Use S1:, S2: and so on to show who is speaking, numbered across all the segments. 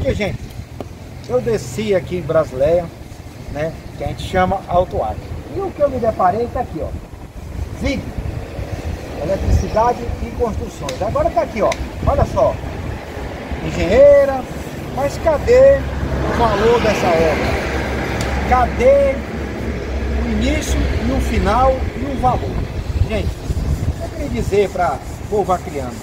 S1: Dia, gente. Eu desci aqui em Brasileia, né? Que a gente chama Alto Acre. E o que eu me deparei está aqui, ó. ZIG, Eletricidade e Construções. Agora está aqui, ó. Olha só. Engenheira, mas cadê o valor dessa obra? Cadê o início e o final e o valor? Gente, eu queria dizer para o povo acriano,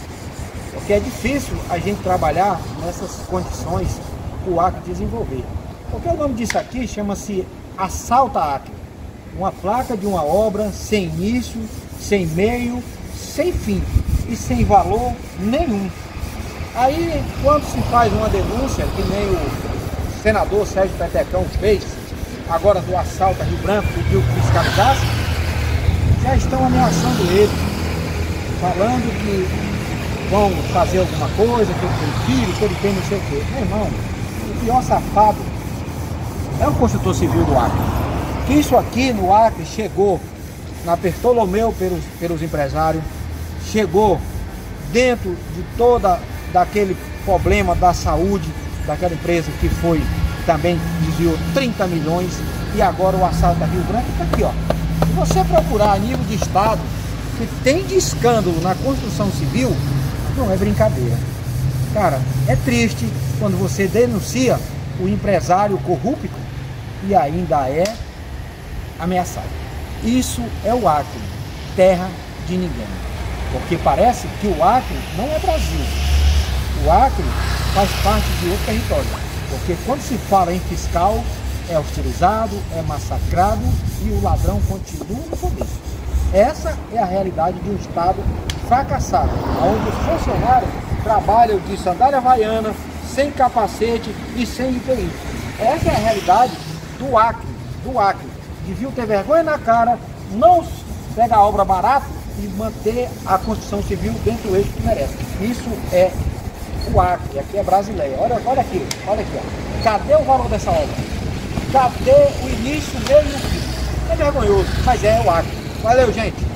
S1: porque é difícil a gente trabalhar nessas condições o Acre desenvolver. Porque o nome disso aqui chama-se Assalta Acre. Uma placa de uma obra sem início, sem meio, sem fim e sem valor nenhum. Aí, quando se faz uma denúncia, que nem o senador Sérgio Petecão fez, agora do assalto a Rio Branco, pediu que fiscalizasse, já estão ameaçando ele, falando que vão fazer alguma coisa, que ele tem filho, que ele tem não sei o quê. Meu irmão, o pior safado é o construtor civil do Acre. Que isso aqui no Acre chegou na Bertolomeu pelos, pelos empresários, chegou dentro de toda daquele problema da saúde daquela empresa que foi também desviou 30 milhões e agora o assalto a Rio Branco está aqui, ó. Se você procurar a nível de estado que tem de escândalo na construção civil, não é brincadeira. Cara, é triste quando você denuncia o empresário corrupto e ainda é ameaçado. Isso é o Acre, terra de ninguém. Porque parece que o Acre não é Brasil. O Acre faz parte de outro território. Porque quando se fala em fiscal, é hostilizado, é massacrado e o ladrão continua no poder. Essa é a realidade de um Estado fracassado, onde os funcionários trabalham de sandália havaiana, sem capacete e sem IPI. Essa é a realidade do Acre, do Acre. Devia ter vergonha na cara, não pegar a obra barata e manter a construção civil dentro do eixo que merece. Isso é o Acre, aqui é brasileiro. Olha, olha aqui, olha aqui. Ó. Cadê o valor dessa obra? Cadê o início, meio e fim? É vergonhoso, mas é o Acre. Valeu, gente.